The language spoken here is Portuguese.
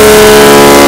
Música